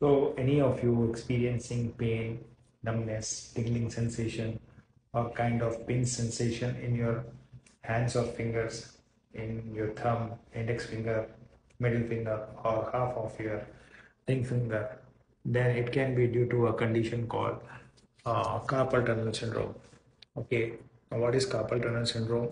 So, any of you experiencing pain, numbness, tingling sensation, or kind of pinch sensation in your hands or fingers, in your thumb, index finger, middle finger, or half of your ring finger, then it can be due to a condition called uh, carpal tunnel syndrome. Okay, now what is carpal tunnel syndrome?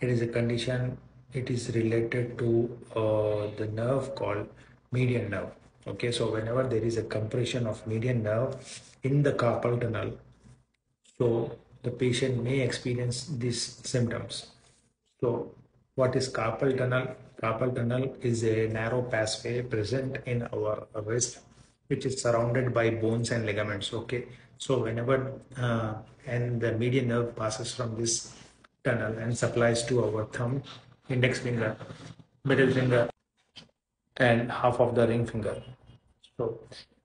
It is a condition. It is related to uh, the nerve called median nerve okay so whenever there is a compression of median nerve in the carpal tunnel so the patient may experience these symptoms. So what is carpal tunnel? Carpal tunnel is a narrow passageway present in our wrist which is surrounded by bones and ligaments okay? So whenever uh, and the median nerve passes from this tunnel and supplies to our thumb index finger middle finger and half of the ring finger so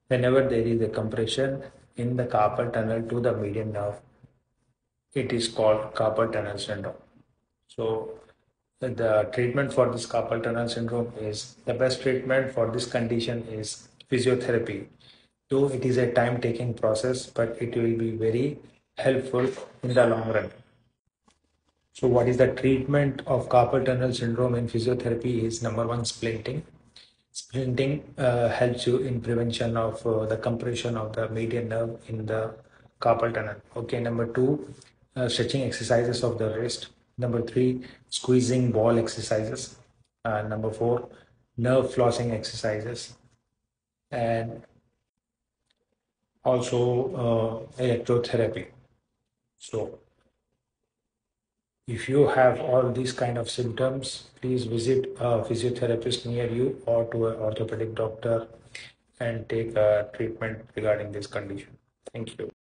whenever there is a compression in the carpal tunnel to the median nerve, it is called carpal tunnel syndrome. So the treatment for this carpal tunnel syndrome is the best treatment for this condition is physiotherapy. Though it is a time taking process, but it will be very helpful in the long run. So what is the treatment of carpal tunnel syndrome in physiotherapy is number one splinting Splinting uh, helps you in prevention of uh, the compression of the median nerve in the carpal tunnel. Okay, number two, uh, stretching exercises of the wrist. Number three, squeezing ball exercises. Uh, number four, nerve flossing exercises. And also uh, electrotherapy. So if you have all these kind of symptoms, please visit a physiotherapist near you or to an orthopedic doctor and take a treatment regarding this condition. Thank you.